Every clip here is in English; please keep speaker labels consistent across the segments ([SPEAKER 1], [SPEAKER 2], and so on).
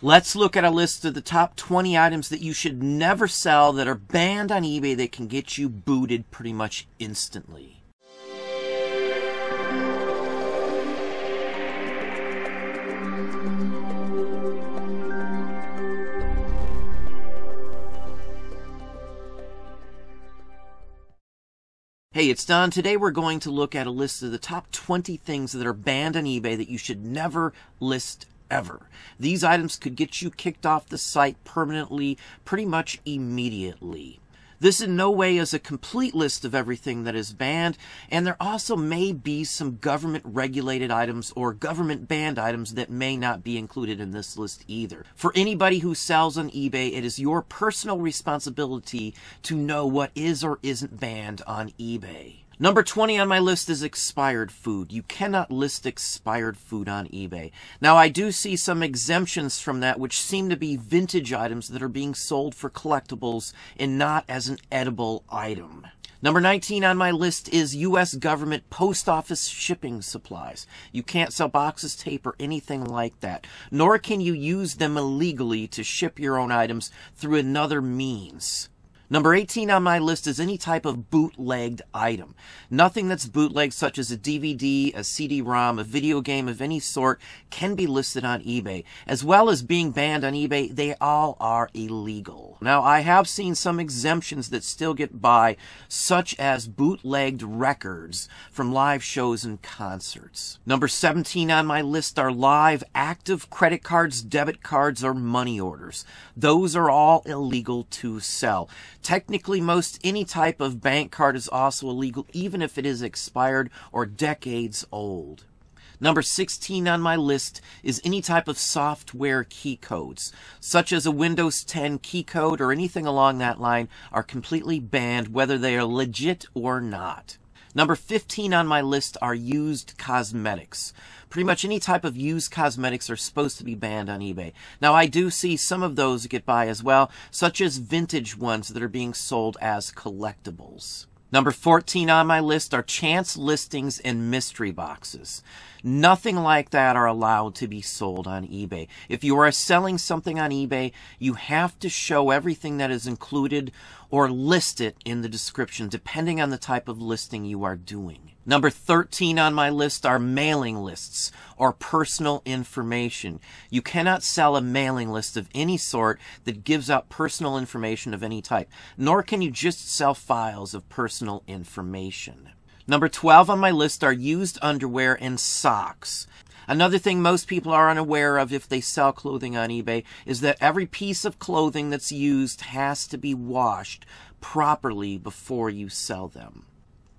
[SPEAKER 1] Let's look at a list of the top 20 items that you should never sell that are banned on eBay that can get you booted pretty much instantly. Hey, it's Don. Today we're going to look at a list of the top 20 things that are banned on eBay that you should never list ever. These items could get you kicked off the site permanently pretty much immediately. This in no way is a complete list of everything that is banned, and there also may be some government regulated items or government banned items that may not be included in this list either. For anybody who sells on eBay, it is your personal responsibility to know what is or isn't banned on eBay. Number 20 on my list is expired food. You cannot list expired food on eBay. Now, I do see some exemptions from that, which seem to be vintage items that are being sold for collectibles and not as an edible item. Number 19 on my list is U.S. government post office shipping supplies. You can't sell boxes, tape, or anything like that, nor can you use them illegally to ship your own items through another means. Number 18 on my list is any type of bootlegged item. Nothing that's bootlegged, such as a DVD, a CD-ROM, a video game of any sort, can be listed on eBay. As well as being banned on eBay, they all are illegal. Now, I have seen some exemptions that still get by, such as bootlegged records from live shows and concerts. Number 17 on my list are live active credit cards, debit cards, or money orders. Those are all illegal to sell. Technically, most any type of bank card is also illegal, even if it is expired or decades old. Number 16 on my list is any type of software key codes, such as a Windows 10 key code or anything along that line, are completely banned, whether they are legit or not. Number 15 on my list are used cosmetics. Pretty much any type of used cosmetics are supposed to be banned on eBay. Now, I do see some of those get by as well, such as vintage ones that are being sold as collectibles. Number 14 on my list are chance listings and mystery boxes. Nothing like that are allowed to be sold on eBay. If you are selling something on eBay, you have to show everything that is included or list it in the description, depending on the type of listing you are doing. Number 13 on my list are mailing lists or personal information. You cannot sell a mailing list of any sort that gives out personal information of any type, nor can you just sell files of personal information. Number 12 on my list are used underwear and socks. Another thing most people are unaware of if they sell clothing on eBay is that every piece of clothing that's used has to be washed properly before you sell them.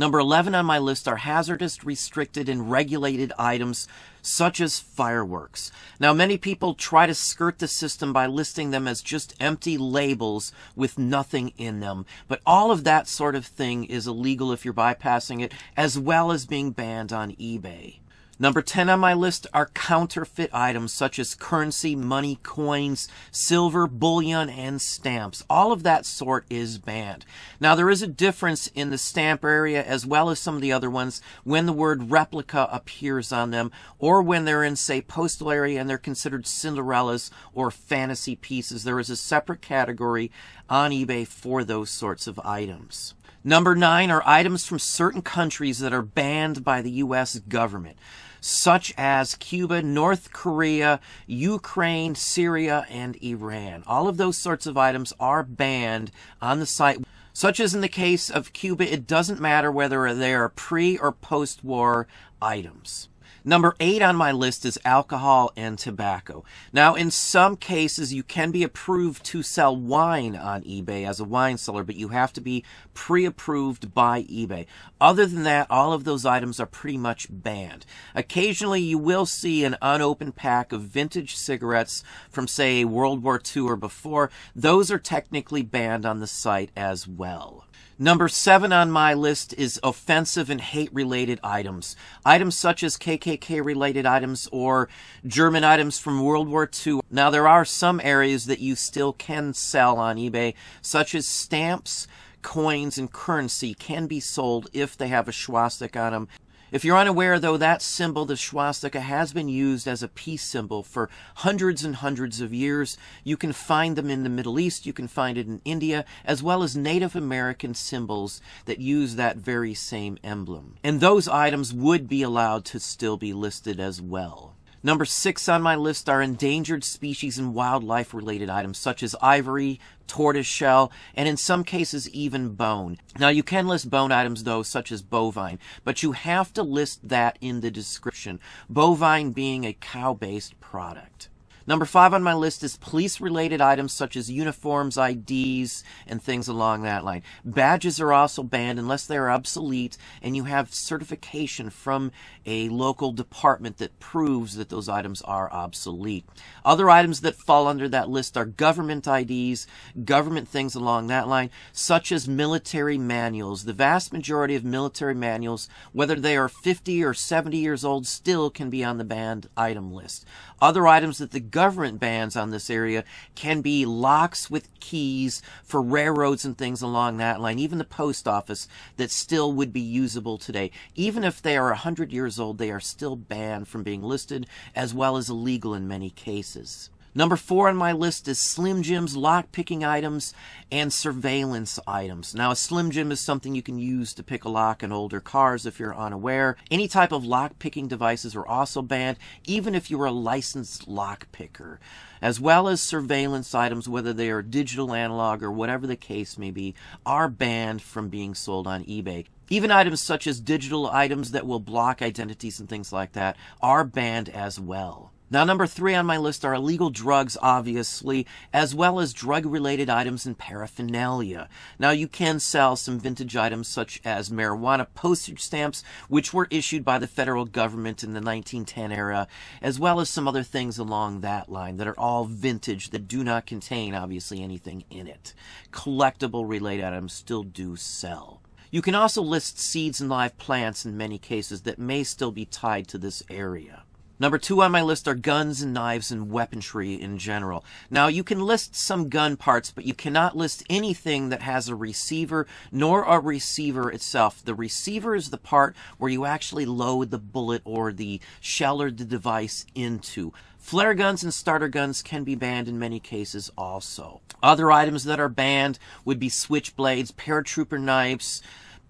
[SPEAKER 1] Number 11 on my list are hazardous, restricted, and regulated items such as fireworks. Now, many people try to skirt the system by listing them as just empty labels with nothing in them. But all of that sort of thing is illegal if you're bypassing it, as well as being banned on eBay. Number 10 on my list are counterfeit items such as currency, money, coins, silver, bullion, and stamps. All of that sort is banned. Now, there is a difference in the stamp area as well as some of the other ones when the word replica appears on them or when they're in, say, postal area and they're considered Cinderellas or fantasy pieces. There is a separate category on eBay for those sorts of items. Number nine are items from certain countries that are banned by the U.S. government such as Cuba, North Korea, Ukraine, Syria, and Iran. All of those sorts of items are banned on the site. Such as in the case of Cuba, it doesn't matter whether they are pre or post war items. Number eight on my list is alcohol and tobacco. Now, in some cases, you can be approved to sell wine on eBay as a wine seller, but you have to be pre approved by eBay. Other than that, all of those items are pretty much banned. Occasionally, you will see an unopened pack of vintage cigarettes from, say, World War II or before. Those are technically banned on the site as well. Number seven on my list is offensive and hate related items. Items such as KKK related items or German items from World War II. Now, there are some areas that you still can sell on eBay, such as stamps, coins, and currency can be sold if they have a swastika on them. If you're unaware, though, that symbol, the swastika, has been used as a peace symbol for hundreds and hundreds of years. You can find them in the Middle East, you can find it in India, as well as Native American symbols that use that very same emblem. And those items would be allowed to still be listed as well. Number six on my list are endangered species and wildlife related items such as ivory, tortoise shell, and in some cases even bone. Now you can list bone items though, such as bovine, but you have to list that in the description. Bovine being a cow-based product. Number five on my list is police related items such as uniforms, IDs, and things along that line. Badges are also banned unless they are obsolete and you have certification from a local department that proves that those items are obsolete. Other items that fall under that list are government IDs, government things along that line, such as military manuals. The vast majority of military manuals, whether they are 50 or 70 years old, still can be on the banned item list. Other items that the government bans on this area can be locks with keys for railroads and things along that line, even the post office that still would be usable today. Even if they are 100 years old, they are still banned from being listed as well as illegal in many cases. Number four on my list is Slim Jims, lock picking items, and surveillance items. Now, a Slim Jim is something you can use to pick a lock in older cars if you're unaware. Any type of lock picking devices are also banned, even if you're a licensed lock picker. As well as surveillance items, whether they are digital, analog, or whatever the case may be, are banned from being sold on eBay. Even items such as digital items that will block identities and things like that are banned as well. Now, number three on my list are illegal drugs, obviously, as well as drug related items and paraphernalia. Now, you can sell some vintage items such as marijuana postage stamps, which were issued by the federal government in the 1910 era, as well as some other things along that line that are all vintage that do not contain, obviously, anything in it. Collectible related items still do sell. You can also list seeds and live plants in many cases that may still be tied to this area. Number two on my list are guns and knives and weaponry in general. Now, you can list some gun parts, but you cannot list anything that has a receiver, nor a receiver itself. The receiver is the part where you actually load the bullet or the shell or the device into. Flare guns and starter guns can be banned in many cases also. Other items that are banned would be switchblades, paratrooper knives,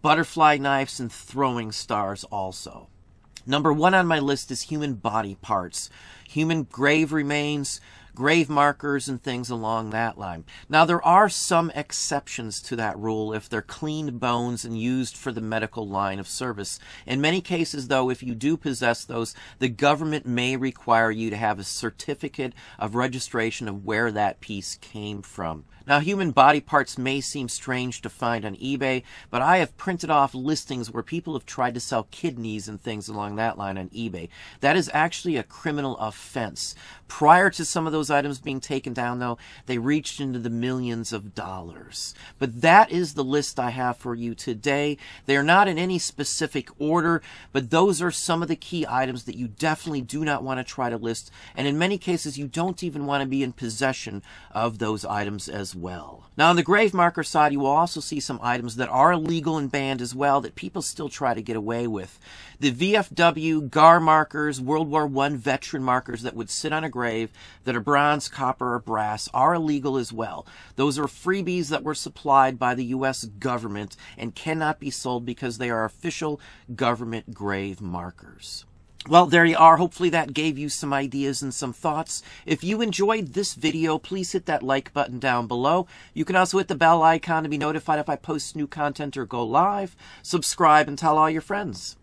[SPEAKER 1] butterfly knives, and throwing stars also. Number one on my list is human body parts, human grave remains, grave markers, and things along that line. Now, there are some exceptions to that rule if they're cleaned bones and used for the medical line of service. In many cases, though, if you do possess those, the government may require you to have a certificate of registration of where that piece came from. Now, human body parts may seem strange to find on eBay, but I have printed off listings where people have tried to sell kidneys and things along that line on eBay. That is actually a criminal offense. Prior to some of those items being taken down, though, they reached into the millions of dollars. But that is the list I have for you today. They are not in any specific order, but those are some of the key items that you definitely do not want to try to list. And in many cases, you don't even want to be in possession of those items as well. Now, on the grave marker side, you will also see some items that are illegal and banned as well that people still try to get away with. The VFW GAR markers, World War I veteran markers that would sit on a grave that are bronze, copper, or brass are illegal as well. Those are freebies that were supplied by the U.S. government and cannot be sold because they are official government grave markers. Well, there you are. Hopefully that gave you some ideas and some thoughts. If you enjoyed this video, please hit that like button down below. You can also hit the bell icon to be notified if I post new content or go live. Subscribe and tell all your friends.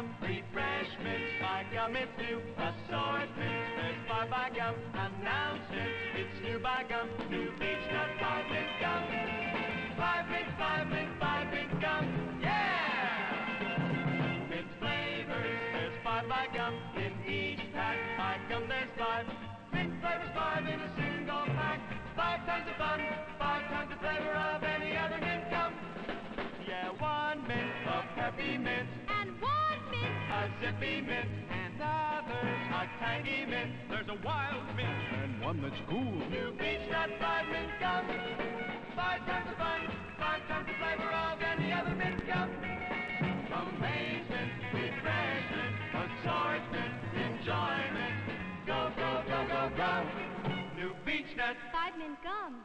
[SPEAKER 2] Gum. Refreshments by gum, it's new. Assortments, there's five by gum. Announcements, it's new by gum. New Beech-Nut five mint gum. Five mint, five mint, five mint gum. Yeah! Mint flavors, there's five by gum in each pack. By gum, there's five. Mint flavors, five in a single pack. Five times of fun, five times of flavor of any other mint gum. Yeah, one mint of peppermint,
[SPEAKER 3] And one mint,
[SPEAKER 2] a zippy mint, and others a tiny mint. There's a wild mint
[SPEAKER 4] and one that's cool.
[SPEAKER 2] New Beech-Nut five mint gum. Five times the fun, five times the flavor of any other mint gum. Amazement, refreshment, assortment, enjoyment. Go, go, go, go, go. New Beech-Nut. Five mint gum.